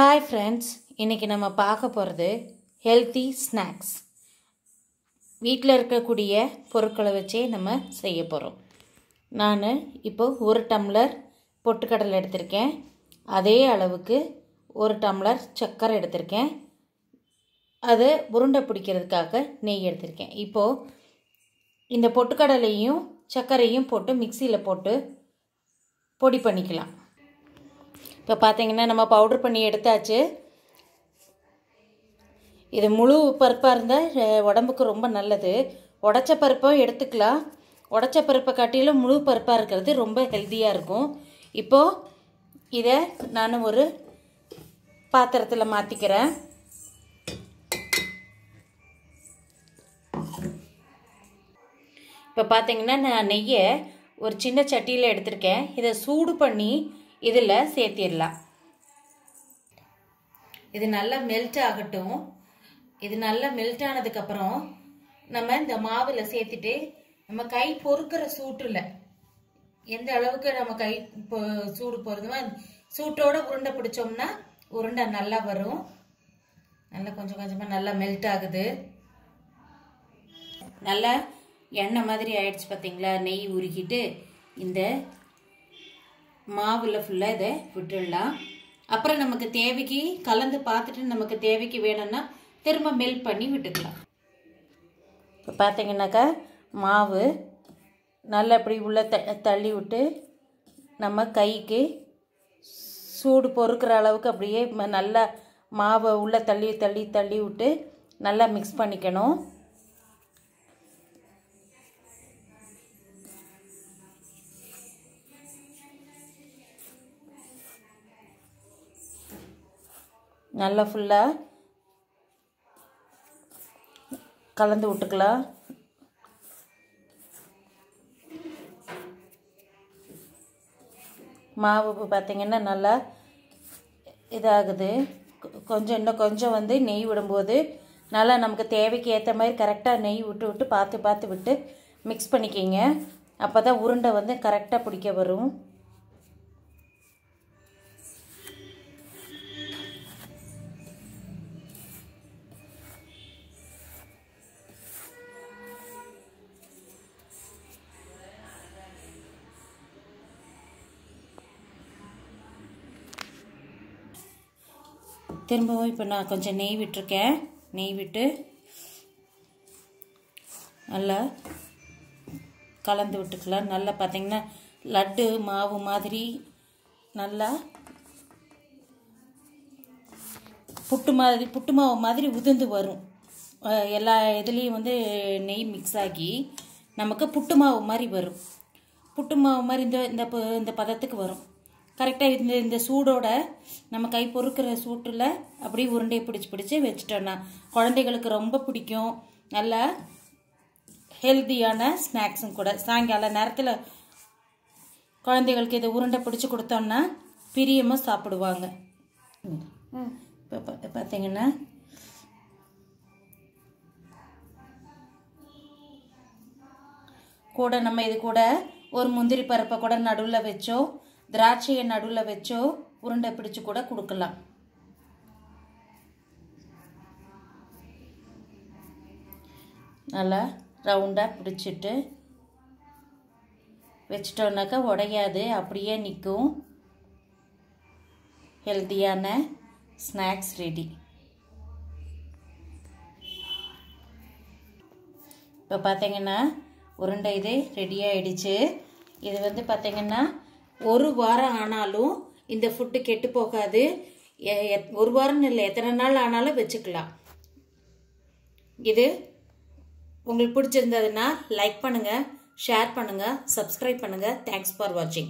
Hi friends இன்றைக்கி நம்ம பார்க்க போகிறது ஹெல்த்தி ஸ்நாக்ஸ் வீட்டில் இருக்கக்கூடிய பொருட்களை வச்சே நம்ம செய்ய போகிறோம் நான் இப்போ ஒரு டம்ளர் பொட்டுக்கடலை எடுத்திருக்கேன். அதே அளவுக்கு ஒரு டம்ளர் சர்க்கரை எடுத்திருக்கேன். அதை உருண்டை பிடிக்கிறதுக்காக நெய் எடுத்திருக்கேன். இப்போது இந்த பொட்டுக்கடலையும் சர்க்கரையும் போட்டு மிக்சியில் போட்டு பொடி பண்ணிக்கலாம். இப்போ பார்த்தீங்கன்னா நம்ம பவுடர் பண்ணி எடுத்தாச்சு. இது முழு பருப்பாக இருந்தால் உடம்புக்கு ரொம்ப நல்லது. உடச்ச பருப்பும் எடுத்துக்கலாம். உடச்ச பருப்பை காட்டிலும் முழு பருப்பாக இருக்கிறது ரொம்ப ஹெல்த்தியாக இருக்கும். இப்போது இதை நான் ஒரு பாத்திரத்தில் மாற்றிக்கிறேன் இப்போ பார்த்தீங்கன்னா நான் நெய்யை ஒரு சின்ன சட்டியில் எடுத்திருக்கேன். இதை சூடு பண்ணி இதில் சேர்த்திடலாம். இது நல்லா மெல்ட் ஆகட்டும். இது நல்லா மெல்ட் ஆனதுக்கப்புறம் நம்ம இந்த மாவில் சேர்த்துட்டு நம்ம கை பொறுக்கிற சூட்டில் எந்த அளவுக்கு நம்ம கை சூடு போகிறதுமோ சூட்டோட உருண்டை பிடிச்சோம்னா உருண்டை நல்லா வரும். நல்லா கொஞ்சம் கொஞ்சமாக நல்லா மெல்ட் ஆகுது. நல்லா எண்ணெய் மாதிரி ஆயிடுச்சு பார்த்தீங்களா நெய் உருகிட்டு இந்த மாவில் ஃபுல்லாக இதை விட்டுடலாம். அப்புறம் நமக்கு தேவைக்கு கலந்து பார்த்துட்டு நமக்கு தேவைக்கு வேணும்னா திரும்ப மெல்ட் பண்ணி விட்டுக்கலாம். இப்போ பார்த்தீங்கன்னாக்கா மாவு நல்லா இப்படி உள்ளே த தள்ளி விட்டு நம்ம கைக்கு சூடு பொறுக்கிற அளவுக்கு அப்படியே ம- நல்லா மாவை உள்ளே தள்ளி தள்ளி தள்ளி விட்டு நல்லா மிக்ஸ் பண்ணிக்கணும். நல்லா ஃபுல்லாக கலந்து விட்டுக்கலாம். மாவு பார்த்திங்கன்னா பார்த்தீங்கன்னா நல்லா இதாகுது. கொஞ்சம் இன்னும் கொஞ்சம் வந்து நெய் விடும்போது நல்லா நமக்கு தேவைக்கு ஏற்ற மாதிரி கரெக்டாக நெய் விட்டு விட்டு பார்த்து பார்த்து விட்டு மிக்ஸ் பண்ணிக்கிங்க. அப்போ தான் உருண்டை வந்து கரெக்டாக பிடிக்க வரும். திரும்பவும் இப்போ நான் கொஞ்சம் நெய் விட்டுருக்கேன். நெய் விட்டு நல்லா கலந்து விட்டுக்கலாம். நல்லா பார்த்தீங்கன்னா லட்டு மாவு மாதிரி நல்லா புட்டு மாதிரி புட்டு மாவு மாதிரி உதிர்ந்து வரும். எல்லா இதுலேயும் வந்து நெய் மிக்ஸ் ஆகி நமக்கு புட்டு மாவு மாதிரி வரும். புட்டு மாவு மாதிரி இந்த இந்த ப- இந்த பதத்துக்கு வரும். கரெக்டாக இந்த இந்த சூடோட நம்ம கை பொறுக்கிற சூட்டில் அப்படியே உருண்டையை பிடிச்சி பிடிச்சி வச்சுட்டோன்னா குழந்தைகளுக்கு ரொம்ப பிடிக்கும். நல்லா ஹெல்த்தியான ஸ்நாக்ஸும் கூட. சாயங்கால நேரத்தில் குழந்தைகளுக்கு இதை உருண்டை பிடிச்சி கொடுத்தோம்னா பிரியமாக சாப்பிடுவாங்க. இப்போ பார்த்தீங்கன்னா கூட நம்ம இது கூட ஒரு முந்திரி பருப்பை கூட நடுவில் வச்சோ திராட்சையை நடுவில் வச்சோ உருண்டை பிடிச்சு கூட கொடுக்கலாம். நல்லா ரவுண்டாக பிடிச்சிட்டு வச்சிட்டோன்னாக்கா உடையாது அப்படியே நிற்கும் ஹெல்த்தியான ஸ்நாக்ஸ் ரெடி. இப்போ பார்த்தீங்கன்னா உருண்டை இது ரெடி ஆகிடுச்சு இது வந்து பார்த்தீங்கன்னா ஒரு வாரம் ஆனாலும் இந்த ஃபுட்டு கெட்டு போகாது. எ- எத்- ஒரு வாரம் இல்லை எத்தனை நாள் ஆனாலும் வச்சுக்கலாம். இது உங்களுக்கு பிடிச்சிருந்ததுன்னா லைக் பண்ணுங்கள் ஷேர் பண்ணுங்கள் சப்ஸ்கிரைப் பண்ணுங்கள் தேங்க்ஸ் ஃபார் வாட்சிங்